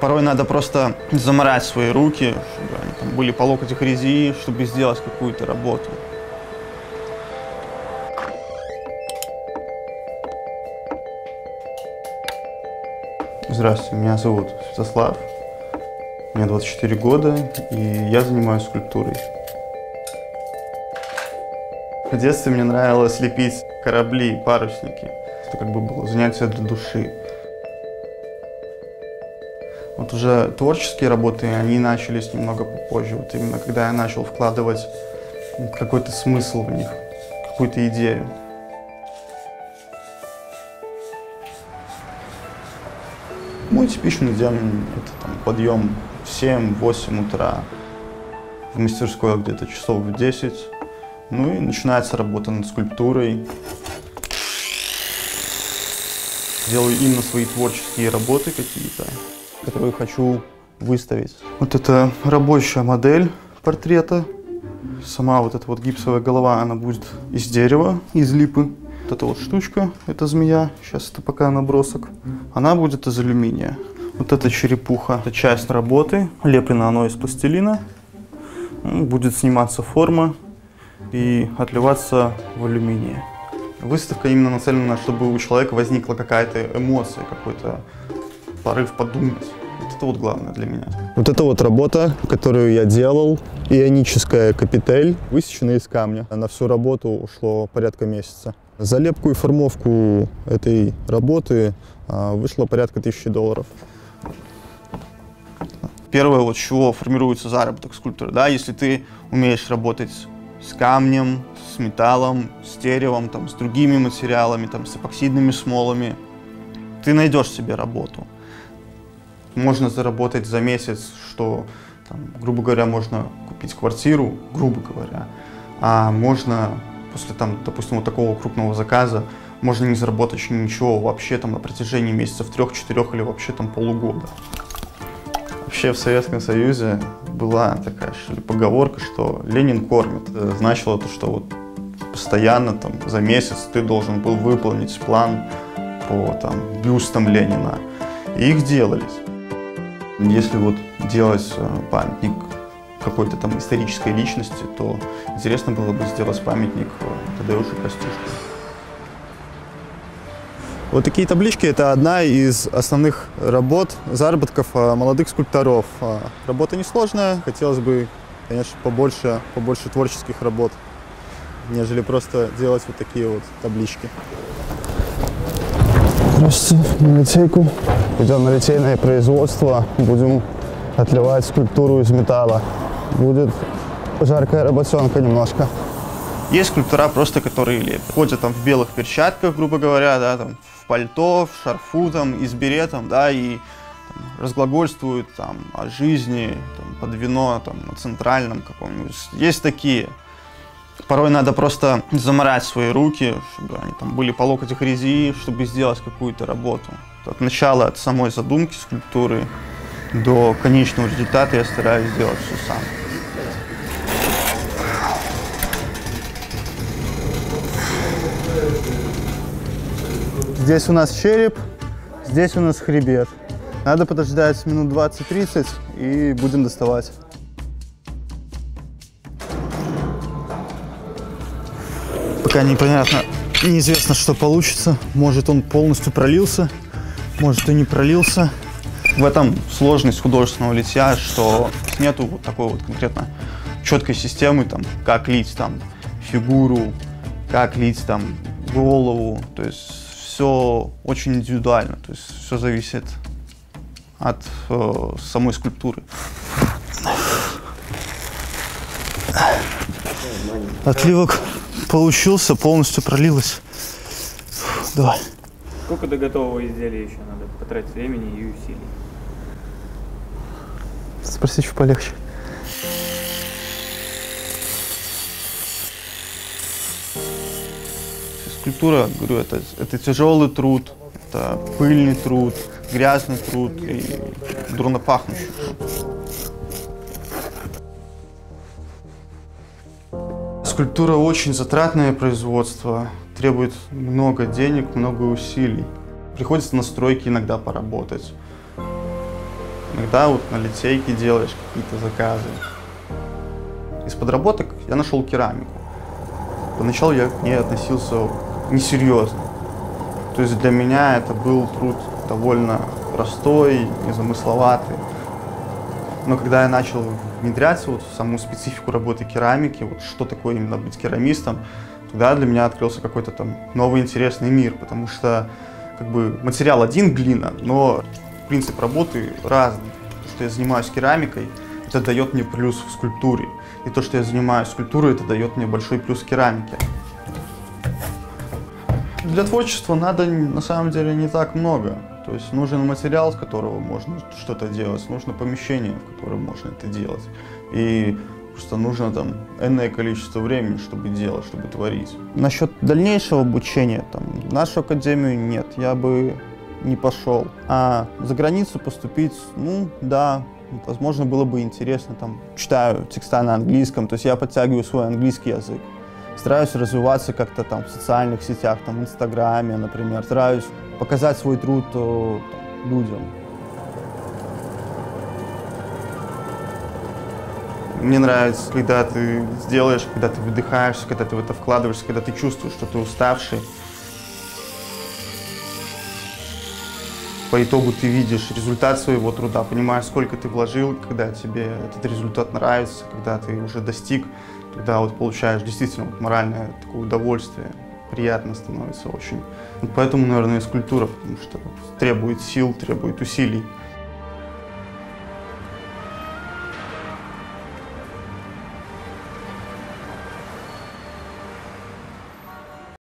Порой надо просто заморать свои руки, чтобы они там были по локоть грязи, чтобы сделать какую-то работу. Здравствуйте, меня зовут Святослав, мне 24 года, и я занимаюсь скульптурой. В детстве мне нравилось лепить корабли, парусники. Это как бы было занятие для души. Вот уже творческие работы, они начались немного попозже. Вот именно когда я начал вкладывать какой-то смысл в них, какую-то идею. Мой типичный день – это там, подъем в 7-8 утра, в мастерской где-то часов в 10, ну и начинается работа над скульптурой. Делаю именно свои творческие работы какие-то, которые хочу выставить. Вот это рабочая модель портрета. Сама вот эта вот гипсовая голова, она будет из дерева, из липы. Вот эта вот штучка, это змея, сейчас это пока набросок, она будет из алюминия. Вот эта черепуха, это часть работы, леплено оно из пластилина. Ну, будет сниматься форма и отливаться в алюминии. Выставка именно нацелена, чтобы у человека возникла какая-то эмоция, какой-то порыв подумать. Вот это вот главное для меня. Вот это вот работа, которую я делал, ионическая капитель, высечена из камня. На всю работу ушло порядка месяца. Залепку и формовку этой работы а, вышло порядка тысячи долларов. Первое, вот с чего формируется заработок скульптора, да, если ты умеешь работать с камнем, с металлом, с деревом, там, с другими материалами, там, с эпоксидными смолами, ты найдешь себе работу. Можно заработать за месяц, что, там, грубо говоря, можно купить квартиру, грубо говоря, а можно после, там, допустим, вот такого крупного заказа можно не заработать еще ничего вообще там на протяжении месяцев трех-четырех или вообще там полугода. Вообще в Советском Союзе была такая что ли, поговорка, что Ленин кормит. Это значило то, что вот постоянно там за месяц ты должен был выполнить план по там бюстам Ленина. И их делались. Если вот делать э, памятник какой-то там исторической личности, то интересно было бы сделать памятник э, Тадеушу Костюшке. Вот такие таблички – это одна из основных работ, заработков а, молодых скульпторов. Работа несложная, хотелось бы, конечно, побольше, побольше творческих работ, нежели просто делать вот такие вот таблички. Здравствуйте, на литейку. Идем на литейное производство, будем отливать скульптуру из металла. Будет жаркая работенка немножко. Есть скульптора просто, которые лепят. Ходят там в белых перчатках, грубо говоря, да, там в пальто, в шарфу, там, и с беретом, да, и там, разглагольствуют там о жизни, там, под вино, там, на центральном каком-нибудь. Есть такие. Порой надо просто заморать свои руки, чтобы они там были по локоть грязи, чтобы сделать какую-то работу. От начала, от самой задумки скульптуры до конечного результата я стараюсь сделать все сам. Здесь у нас череп, здесь у нас хребет. Надо подождать минут 20-30 и будем доставать. Пока непонятно, неизвестно, что получится. Может он полностью пролился, может и не пролился. В этом сложность художественного литья, что нету вот такой вот конкретно четкой системы, там, как лить там фигуру, как лить там голову. То есть все очень индивидуально, то есть все зависит от э, самой скульптуры. Отливок получился, полностью пролилось. Давай. Сколько до готового изделия еще надо потратить времени и усилий? Спроси чуть полегче. скульптура, говорю, это, это тяжелый труд, это пыльный труд, грязный труд и дурно пахнущий труд. Скульптура очень затратное производство, требует много денег, много усилий. Приходится на стройке иногда поработать. Иногда вот на литейке делаешь какие-то заказы. Из подработок я нашел керамику. Поначалу я к ней относился несерьезно. То есть для меня это был труд довольно простой, незамысловатый. Но когда я начал внедряться вот в саму специфику работы керамики, вот что такое именно быть керамистом, тогда для меня открылся какой-то там новый интересный мир, потому что как бы материал один глина, но принцип работы разный. То, что я занимаюсь керамикой, это дает мне плюс в скульптуре. И то, что я занимаюсь скульптурой, это дает мне большой плюс в керамике. Для творчества надо на самом деле не так много. То есть нужен материал, с которого можно что-то делать, нужно помещение, в котором можно это делать. И просто нужно там энное количество времени, чтобы делать, чтобы творить. Насчет дальнейшего обучения, там, в нашу академию нет, я бы не пошел. А за границу поступить, ну да, возможно, было бы интересно. Там, читаю текста на английском, то есть я подтягиваю свой английский язык. Стараюсь развиваться как-то там в социальных сетях, там, в Инстаграме, например. Стараюсь показать свой труд там, людям. Мне нравится, когда ты сделаешь, когда ты выдыхаешься, когда ты в это вкладываешься, когда ты чувствуешь, что ты уставший. По итогу ты видишь результат своего труда, понимаешь, сколько ты вложил, когда тебе этот результат нравится, когда ты уже достиг, тогда вот получаешь действительно вот моральное такое удовольствие, приятно становится очень. Вот поэтому, наверное, и скульптура, потому что требует сил, требует усилий.